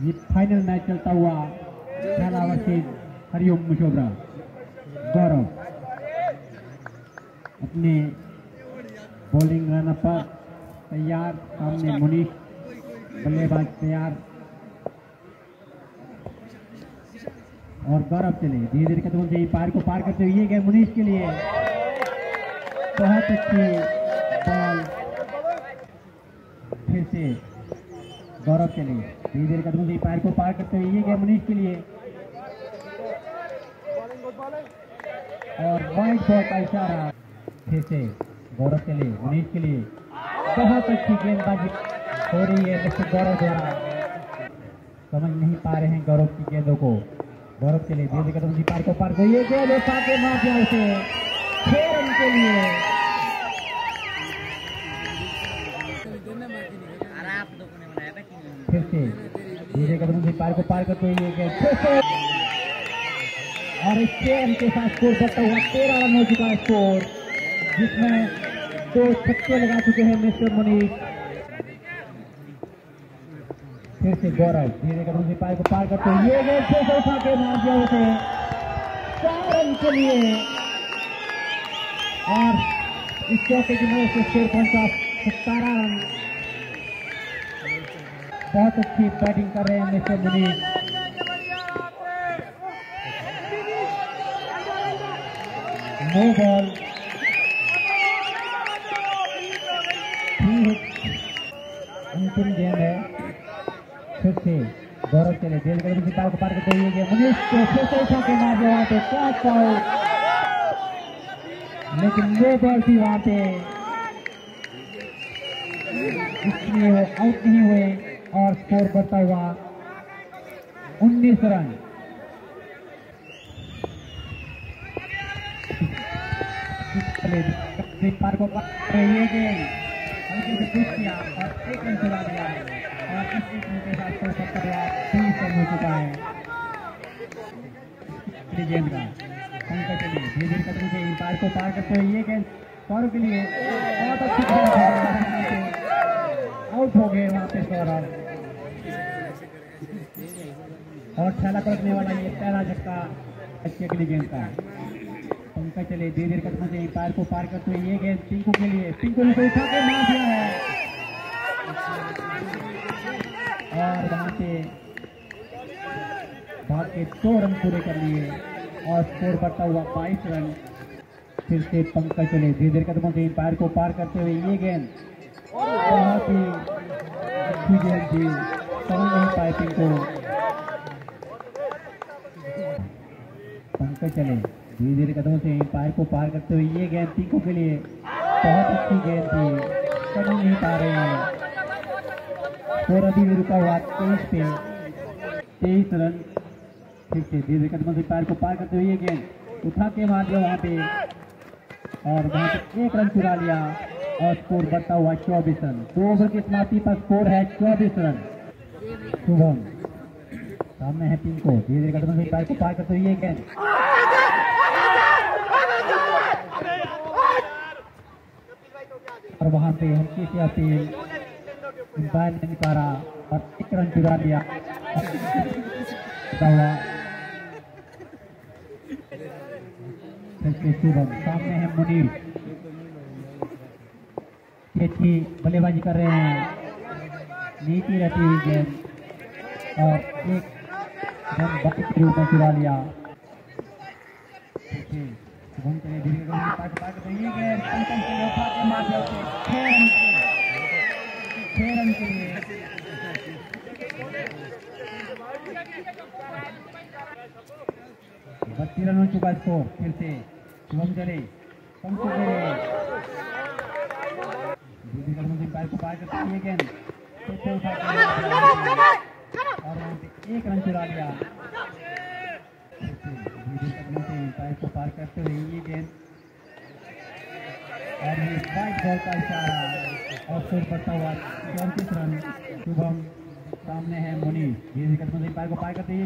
ये final match चलता हुआ वर्सेज हरिओम मुशोबरा गौरव अपने बॉलिंग रन पर तैयार, सामने मुनीष बल्लेबाज तैयार। और गौरव चले धीरे धीरे कदमों से पार को पार करते हुए गए मुनीष के लिए। बहुत अच्छी बॉल फिर से गौरव चले धीरे धीरे कदमों से पार को पार करते हुए ये गए मुनीष के लिए। और वाइट बॉल का इशारा। फिर से गौरव चले मुनीष के लिए। बहुत अच्छी गेंदबाजी हो रही है, मिस्टर गौरव द्वारा। समझ नहीं पा रहे हैं गौरव की गेंदों को। गौरव चले धीरे धीरे कदम से पार को पार। को ये गेंद के उसे। छह रन के लिए। धीरे कदम से पार को पार करते हुए से और इस गेम के साथ स्कोर बढ़ता हुआ तेरह रन हो चुका है स्कोर जिसमें दो छक्के लगा चुके हैं मिस्टर मुनीष फिर से गौरव, धीरे कदम से पार को पार करते हुए ये गेंद फिर से उठा के मार दिया उसे। चार रन के लिए। और इस चौके की मदद से शेर पहुँचा सतारह रन। बहुत अच्छी बैटिंग कर रहे हैं मिस्टर मुनीष नो बॉल अंतिम गेंद है फिर से गौरव चले जेल गए की पार को पार करते हुए गए मुनीष को मार दिया वहाँ कैच आउट लेकिन नो बॉल थी वहाँ पे इसलिए आउट नहीं हुए और स्कोर बढ़ता हुआ उन्नीस रन। पार को ये गेंद हल्के से पुश किया और एक रन चला दिया और इस एक रन के साथ स्कोर सत्तर हुआ तीस रन हो चुका है गेंद का धीरे धीरे कदम से इन पार को पार करते हुए ये गेंद सौरभ के लिए बहुत अच्छी आउट हो गए वहाँ पे सौरभ और थैला पलटने वाला ये पहला झटका अच्छे के लिए गेंद का पंकज चले धीरे धीरे कदमों से, पार को पार करते हुए ये गेंद पिंकू के लिए पिंकू ने उठा के मार दिया है। और वहाँ से भाग के दो रन पूरे कर लिए और स्कोर बढ़ता हुआ बाईस रन। फिर से पंकज चले धीरे धीरे कदमों से, पार को पार करते हुए ये गेंद। बहुत ही अच्छी गेंद थी समझ नहीं पाए पिंकू पंकज चले धीरे धीरे कदमों से पार को पार करते हुए ये गेंद पिंकू के लिए बहुत अच्छी गेंद थी समझ नहीं पा रहे हैं। स्कोर अभी भी रुका हुआ तेईस पे। तेईस रन। ठीक धीरे धीरे कदमों से पार को पार करते हुए ये गेंद उठा के मार दिया वहाँ पे। और वहाँ पे एक रन चुरा लिया और स्कोर बढ़ता हुआ चौबीस रन। दो ओवर की समाप्ति पर स्कोर है चौबीस रन। शुभम। सामने है पिंको धीरे धीरे कदमों से पार को पार करते हुए गेंद और वहाँ पे हल्की सी अपील अंपायर ने निकाला और एक रन चुरा लिया सामने है मुनीर। अच्छी बल्लेबाजी कर रहे हैं। नीति रहती हुई गेंद और एक चुरा लिया शुभम चले धीरे धीरे पाक पाक ये गेंद पंकज से के मार दिया उसे छह रन छह रन के लिए बत्तीस रन हो चुका स्कोर फिर से शुभम चले पंकु चले दीदी कदमों से को पार करते हुए गेंद फिर से उठा के मार दिया और वहाँ पे एक रन चुरा लिया को पार करते हुए ये गेंद और ये वाइट बॉल का इशारा स्कोर बढ़ता हुआ चौंतीस रन शुभम सामने है मुनीष धीरे कदमों से पैर को पार करते हुए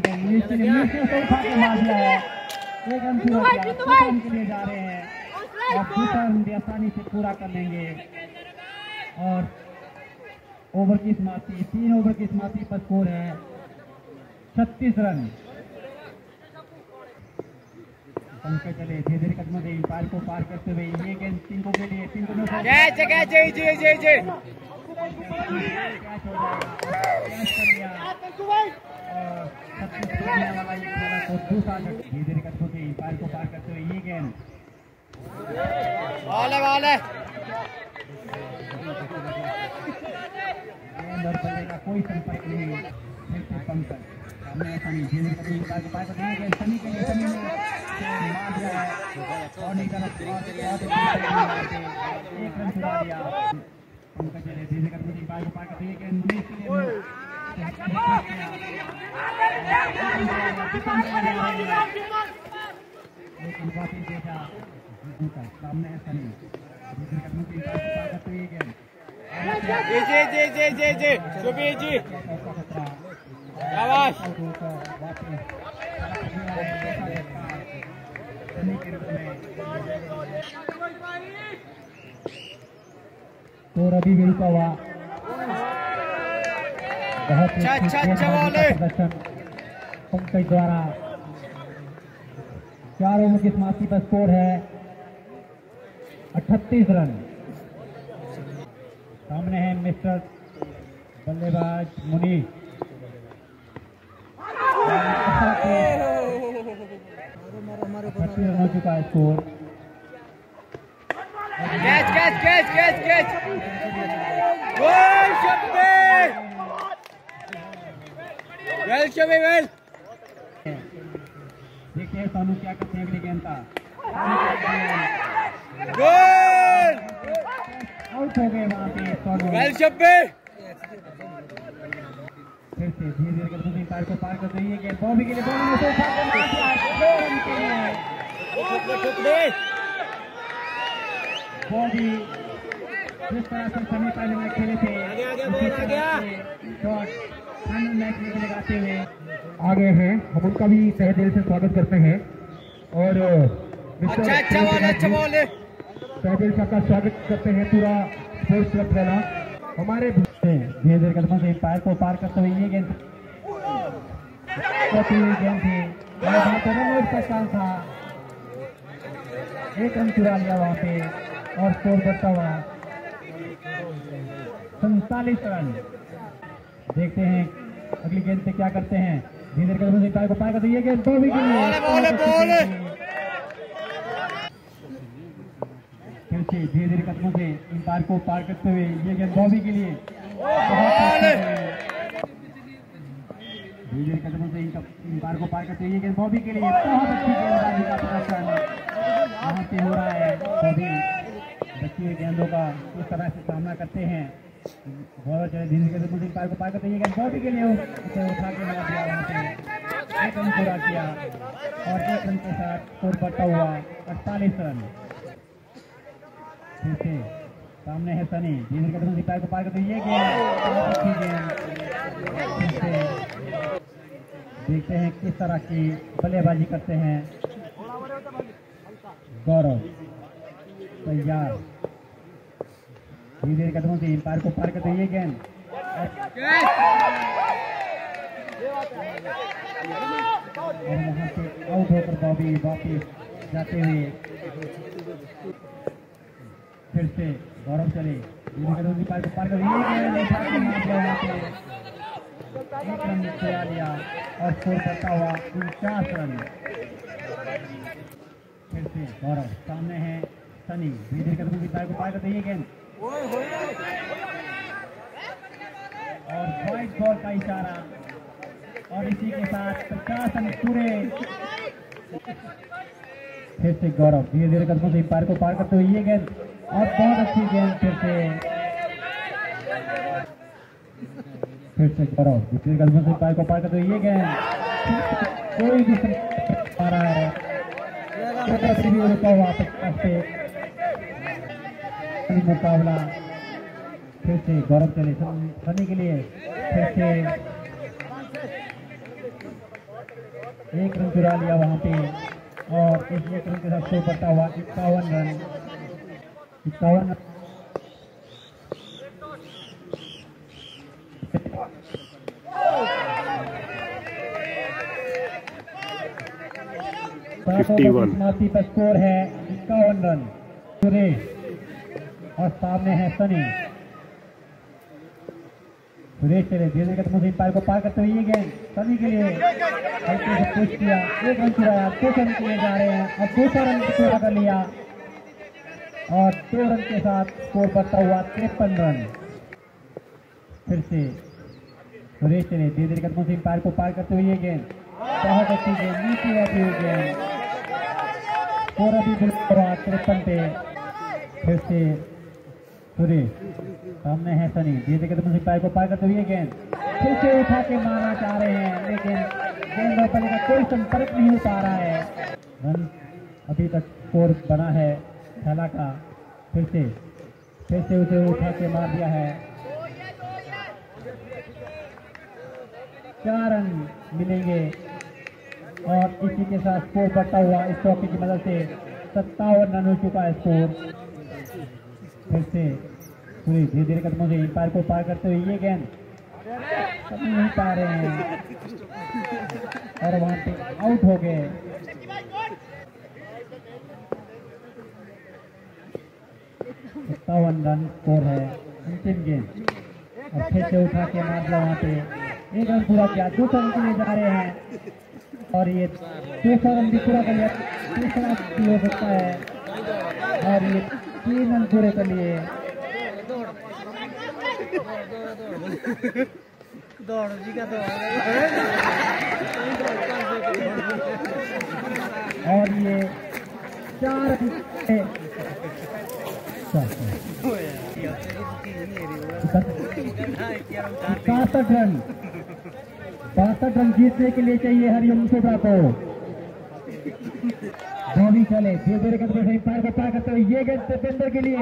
उठा के मार दिया है एक रन शुभम के लिए जा रहे हैं और दूसरा रन भी आसानी से पूरा कर लेंगे और ओवर की समाप्ति, तीन ओवर की समाप्ति पर स्कोर है। छत्तीस रन। चले धीरे धीरे कदमों से पार को पार करते हुए ये गेंद टिंको के लिए टिंको ने कैच कैच जी जी जी जी कैच हो जाएगा कैच कर लिया। और छत्तीस करने वाला ये खेला दूसरा धीरे धीरे कदमों से पार को पार करते हुए ये गेंद। बॉल है बॉल है। गेंद और बल्ले का कोई संपर्क नहीं। पंकज। है जी जी जी जी जी जी जी तो रवि रुका बहुत। प्रदर्शन पंकज द्वारा। चार ओवर की समाप्ति पर स्कोर है अठतीस रन। सामने है मिस्टर बल्लेबाज मुनीष अठतीस हो चुका है score catch catch catch catch catch well Shabe well देखते सोनू क्या करते हैं अगली गेंद का गोल आउट हो गए वहाँ पे सोनू वेल शब्बे फिर से धीरे धीरे करते हुए पार को पार करते हुए गेंद बॉबी के लिए बॉबी ने उठा के दो रन के लिए बॉबी जिस तरह से सेमीफाइनल में खेले थे आगे, आगे, उसी बॉल आ तरह गया। से शॉट फाइनल मैच में लगाते हुए आगे हैं। हम उनका भी तहे दिल से स्वागत करते हैं। और अच्छा अच्छा बॉल अच्छा बॉल। है तहबीर साहब का स्वागत करते हैं पूरा स्पोर्ट्स क्लब वाला। हमारे धीरे धीरे कदमों से पैर को पार करते हुए ये गेंद। गेंद थी। रन चांस था। एक रन चुरा लिया वहाँ पे, और स्कोर बढ़ता हुआ सैतालीस रन। देखते हैं अगली गेंद पे क्या करते हैं। धीरे धीरे कदमों से पैर को पार करते ये गेंद दो विकेट बॉल है, बॉल है, बॉल है। फिर से धीरे धीरे कदमों से इन पार को पार करते हुए ये गेंद बॉबी के लिए धीरे धीरे कदमों से इन पार को पार करते हुए ये गेंद बॉबी के लिए बहुत अच्छी गेंदबाजी का प्रदर्शन। यहाँ पे हो रहा है बॉबी। बची हुई गेंदों का किस तरह से सामना करते हैं। बहुत धीरे धीरे कदमों से पार को पार करते हुए ये गेंद बॉबी के लिए उसे उठा के मार दिया वहाँ पे। एक रन पूरा किया। और एक रन के साथ स्कोर बढ़ता हुआ अड़तालीस रन। फिर से सामने है सनी। धीरे कदमों से पैर को पार हुए ये गेंद। देखते हैं किस तरह की बल्लेबाजी करते हैं। गौरव। तैयार। धीरे धीरे कदमों से पैर को पार करते हुए गेंद। और वहाँ से आउट होकर बॉबी वापिस जाते हुए। फिर से गौरव चले को पार लिया और करता हुआ उनचास रन फिर से गौरव सामने है सनी धीरे धीरे पैर को पार करते ये गेंद और व्हाइट बॉल का इशारा और इसी के साथ पचास रन पूरे फिर से गौरव धीरे धीरे कदमों से पैर को पार करते हुए ये गेंद और बहुत अच्छी गेंद फिर से फिर से गौरव धीरे कदमों से पैर को पार करते हुए ये गेंद कोई सम- पा रहा है। मुकाबला। फिर से गौरव चले सन- के लिए। फिर से एक रन चुरा लिया वहाँ पे। और एक रन के साथ स्कोर बढ़ता हुआ इक्यावन रन। फिफ्टी वन स्कोर है इक्यावन रन सुरेश. और सामने है सनी. सुरेश चले धीरे धीरे मुस्लिम इंपायर को पार करते हुए गेंद सनी के लिए हल्के से पुश किया. एक रन चुराया. दो रन किए जा रहे हैं. और दूसरा रन पूरा कर लिया. और दो रन के साथ स्कोर बढ़ता हुआ तिरपन रन। फिर से सुरेश चले धीरे धीरे कदमों से पार को पार करते हुए गेंद। बहुत अच्छी गेंद, नीचे आती हुई गेंद। स्कोर अभी तिरपन पे। फिर से सुरेश, सामने है सनी। धीरे धीरे कदमों से पार को पार करते हुए गेंद। फिर से उठा के मारना चाह रहे हैं, लेकिन गेंद का कोई संपर्क नहीं हो पा रहा है। रन अभी तक स्कोर बना है। थैला का फिर से फिर से उसे उठा के मार दिया है। चार रन मिलेंगे और इसी के साथ स्कोर बढ़ता हुआ इस ट्रॉफी की मदद से सत्तावन रन हो चुका है स्कोर फिर से पूरी धीरे धीरे कदमों से एम्पायर को पार करते हुए ये गेंद नहीं पा रहे हैं। और वहाँ पे आउट हो गए। सत्तावन रन स्कोर है अंतिम और फिर से उठा के मार दिया वहाँ पे। एक रन पूरा किया, दो सौ रन के लिए जा रहे हैं। और ये दूसरा रन भी पूरा कर लिया। हो सकता है। और ये तीन रन पूरे कर लिए। और ये चार। इकसठ रन। बासठ रन जीतने के लिए चाहिए हरिओम चोपड़ा को। बॉबी चले धीरे धीरे करते हुए पैर को पार करते हुए ये गेंद सतेंद्र के लिए।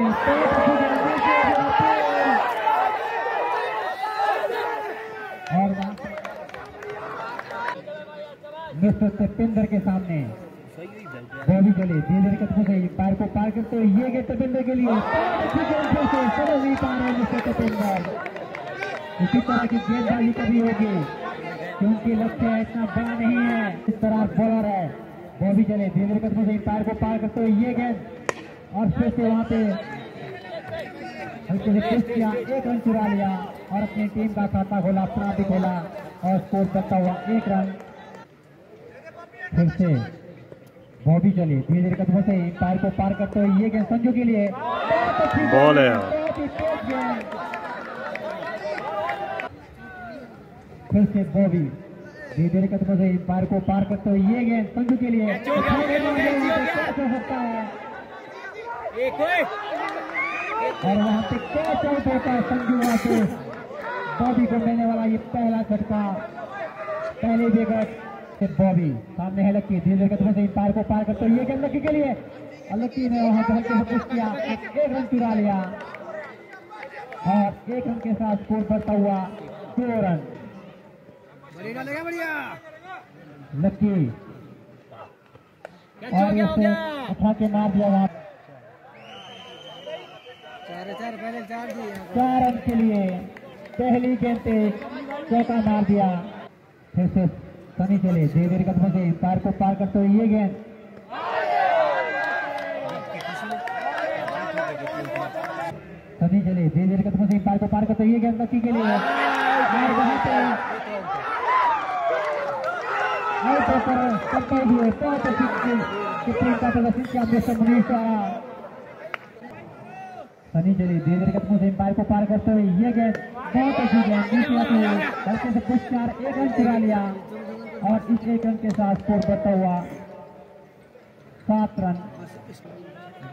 और मिस्टर सतेंद्र के सामने। बॉबी चले धीरे धीरे कदमों से पैर को पार करते हुए ये गेंद तपेंद्र के लिए। समझ नहीं पा रहे मिस्टर तपेंद्र इसी तरह की गेंदबाजी कभी होगी। क्योंकि लक्ष्य इतना बड़ा नहीं है। इस तरह बॉलर है। बॉबी चले। धीरे धीरे कदमों से पैर को पार करते हुए ये गेंद। और फिर से वहाँ पे किया। एक रन चुरा लिया। और अपनी टीम का खाता खोला अपना भी खोला। और स्कोर करता हुआ एक रन। फिर से बॉबी चली। धीरे धीरे कदमों से पैर को पार करते हुए ये गेंद संजू के लिए। बॉल है यार। बहुत ही तेज गेंद। फिर से बॉबी। धीरे धीरे कदमों से पैर को पार करते हुए ये गेंद संजू के लिए। हो सकता है। और वहाँ पे कैच आउट होता है संजू वहाँ पे? बॉबी को मिलने वाला ये पहला झटका। पहले विकेट से बॉबी सामने है लक्की धीरे धीरे कदमों से पार को पार करते हुए ये गेंद लक्की के लिए। लक्की ने वहाँ पर हल्के से पुश किया। एक रन चुरा लिया। और एक रन के साथ स्कोर बढ़ता हुआ दो रन। बढ़िया लक्की। कैच हो और गया उठा के मार दिया वहाँ। चार चार पहले चार दिए चार रन के लिए पहली गेंद पे चौका मार दिया। फिर से सनी चले धीरे धीरे कदमों से पार को पार करते हुए ये गेंद। सनी चले धीरे धीरे कदमों से पार को पार करते हुए ये गेंद लकी के लिए। सनी से एम्पायर को पार करते हुए ये गेंद बहुत अच्छी गेंद नीचे से पुश चार एक रन चुरा लिया और इस एक रन के साथ स्कोर बढ़ता हुआ सात रन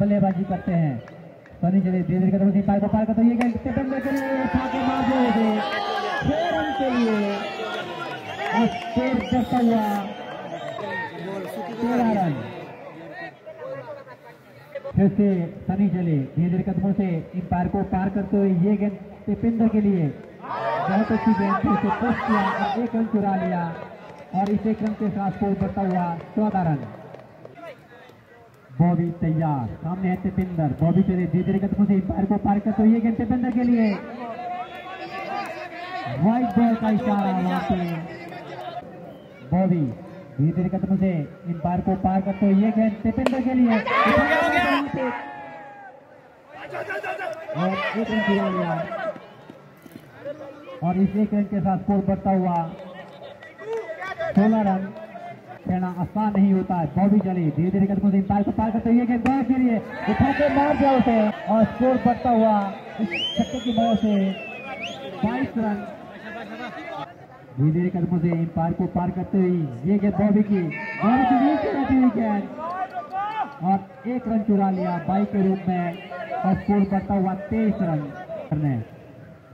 बल्लेबाजी करते हैं सनी चली धीरे से एम्पायर को पार करते हुए ये गेंद छह रन के लिए फिर से सनी चले धीरे धीरे कदमों से एम्पायर को पार करते हुए ये गेंद टिपिंदर के लिए बहुत अच्छी गेंद फिर से पुश किया और एक रन चुरा लिया और इस एक रन के साथ स्कोर बढ़ता हुआ चौदह रन बॉबी तैयार सामने है टिपिंदर बॉबी चले धीरे धीरे कदमों से एम्पायर को पार करते हुए ये गेंद टिपिंदर के लिए व्हाइट बॉल का इशारा बॉबी धीरे धीरे कदमों से इन पार को पार करते हुए ये गेंद टिपिंदर के लिए। और एक रन गिरा लिया। और इस एक रन के साथ स्कोर बढ़ता हुआ सोलह रन। खेलना आसान नहीं होता है बॉबी चली धीरे धीरे कदमों से पार को पार करते हुए गेंद बाहर के लिए। उठा के मार दिया उसे। और स्कोर बढ़ता हुआ इस छक्के की मदद से बाईस रन। धीरे धीरे कदमों से इन पार को पार करते हुए ये गेंद बॉबी की। बॉबी की नीचे रहती हुई गेंद। और एक रन चुरा लिया बाई के रूप में और स्कोर बढ़ता हुआ तेईस रन करने।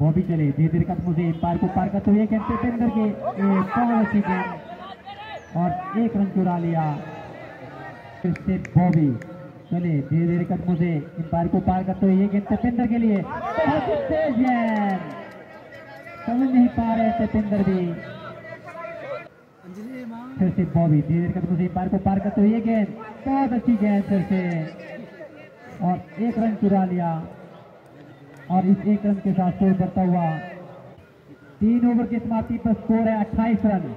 बॉबी चले धीरे धीरे कदमों से इन पार को पार करते हुए गेंद पेपेंद्र की बहुत अच्छी गेंद। और एक रन चुरा लिया। फिर से बॉबी। चले धीरे धीरे कदमों से इन पार को पार करते हुए ये गेंद पेपेंद्र के लिए बहुत तेज गेंद। समझ नहीं पा रहे सतेंद्र भी फिर से बॉबी धीरे धीरे कदमों से पार को पार करते हुए गेंद बहुत अच्छी गेंद फिर से। और एक रन चुरा लिया। और इस एक रन के साथ स्कोर बढ़ता हुआ। तीन ओवर की समाप्ति पर स्कोर है अट्ठाईस रन।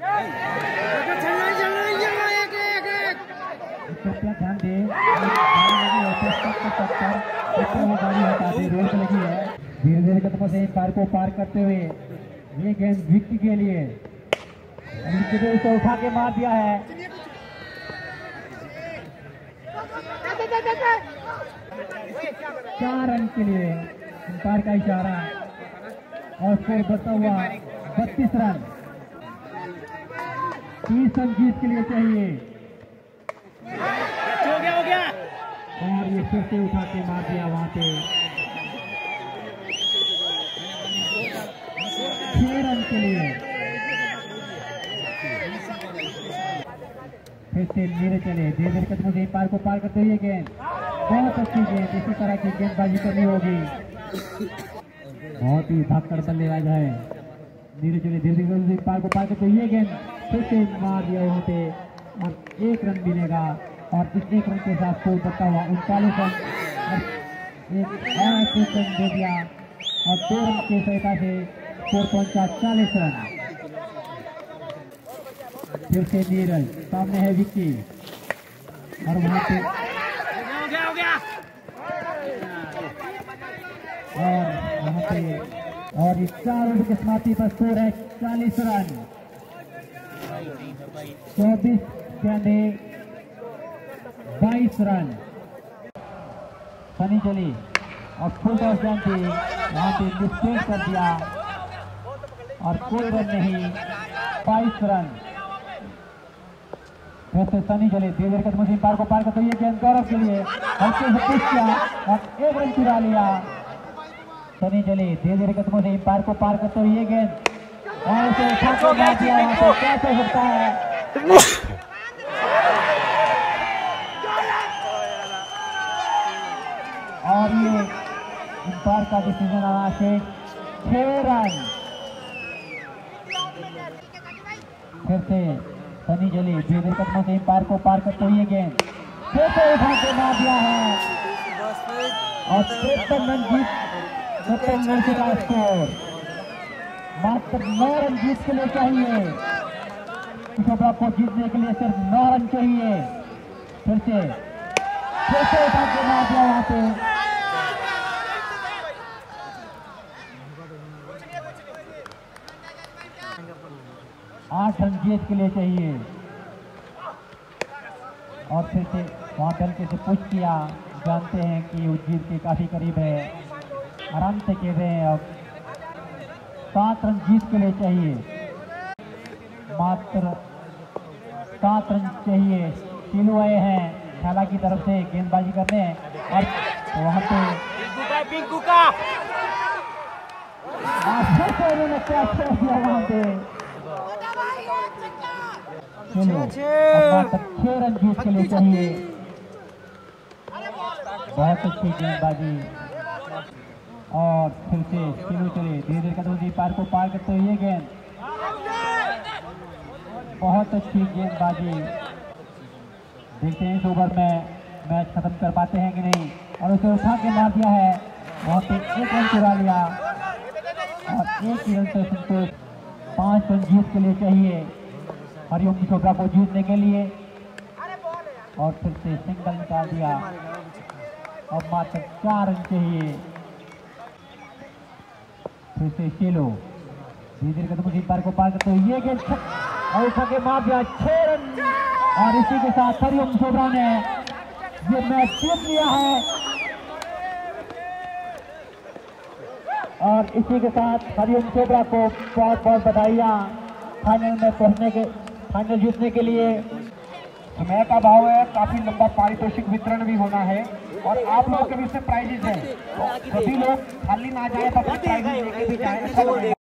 कृपया धीरे धीरे कदमों से पार को पार करते हुए ये गेंद विक्की के लिए ने उठा के मार दिया है चार रन के लिए अंपायर का इशारा, और फिर बचा हुआ बत्तीस रन। तीस रन जीत के लिए चाहिए हो गया हो गया और ये फिर से उठा के मार दिया वहाँ पे। छह रन के लिए। फिर से मेरे चले। धीरे धीरे पार को पार करते हुए गेंद। बहुत अच्छी गेंद। इसी तरह की गेंदबाजी करनी होगी। बहुत ही भागकर बल्लेबाज है। धीरे चले। धीरे धीरे पार को पार करते हुए गेंद फिर से मार दिया वहाँ पे। और एक रन मिलेगा। और एक रन के साथ स्कोर बढ़ता हुआ उनतालीस रन एक रन दे दिया और दो रन की सहायता से स्कोर पहुँचा चालीस रन। फिर से नीरज, सामने है विक्की। और वहाँ पे और वहाँ पे और इस चार ओवर की समाप्ति पर स्कोर है चालीस रन। चौबीस गेंदे बाईस रन। सनी चली और फुल टॉस रन थी वहाँ पे मिस्टेक कर दिया। और कोई रन नहीं, बाईस रन। फिर से सनी चले धीरे धीरे से पार को पार करते हुए गेंद गौरव के लिए हल्के से पुश किया और एक रन चुरा लिया। सनी चले धीरे धीरे कदमों से पार को पार करते हुए ये गेंद। और उसे कैसे सकता है? और अंपायर का डिसीज़न आना शेख छह रन। फिर से सनी जली धीरे कदमों से अंपायर को पार करते हुए गेंद फिर से उठा के मार दिया है। और तिरपन रन जीत, तिरपन रन का स्कोर मात्र नौ रन जीत के लिए चाहिए। चोपड़ा को जीतने के लिए सिर्फ़ नौ रन चाहिए। फिर से फिर से उठा के मार दिया वहाँ पे। आठ रन जीत के लिए चाहिए। और फिर से वहाँ हल्के से पुश किया। जानते हैं कि वो जीत के काफ़ी करीब है। आराम से खेल रहे हैं अब। सात रन जीत के लिए चाहिए। मात्र सात रन चाहिए। तीनों आए हैं। शाला की तरफ़ से गेंदबाजी करने। और वहाँ पे फिर से उन्होंने कैच कर दिया वहाँ पे। चलो अब छह रन जीत के लिए चाहिए बहुत अच्छी गेंदबाजी और फिर से धीरे धीरे कदम से पार को पार करते हुए गेंद बहुत अच्छी गेंदबाजी देखते हैं इस ओवर में मैच खत्म कर पाते हैं कि नहीं और उसे उठा के मार दिया है पे एक रन चुरा लिया। और एक ही रन से संतोष पाँच रन जीत के लिए चाहिए। हरिओम चोपड़ा को जीतने के लिए। और फिर से सिंगल निकाल दिया। अब मात्र चार रन चाहिए। फिर से चेलो धीरे धीरे कदम से पार को पार करते हुए ये गेंद और के मार दिया छह रन। और इसी के साथ हरिओम चोपड़ा ने ये मैच जीत लिया है। और इसी के साथ हरिओम चोपड़ा को बहुत बहुत बधाइयाँ। फाइनल में पहुँचने के फाइनल जीतने के लिए। समय का भाव है, काफ़ी लंबा पारितोषिक वितरण भी होना है और आप लोगों के भी से प्राइजेस हैं। तो सभी लोग खाली ना जाए तो।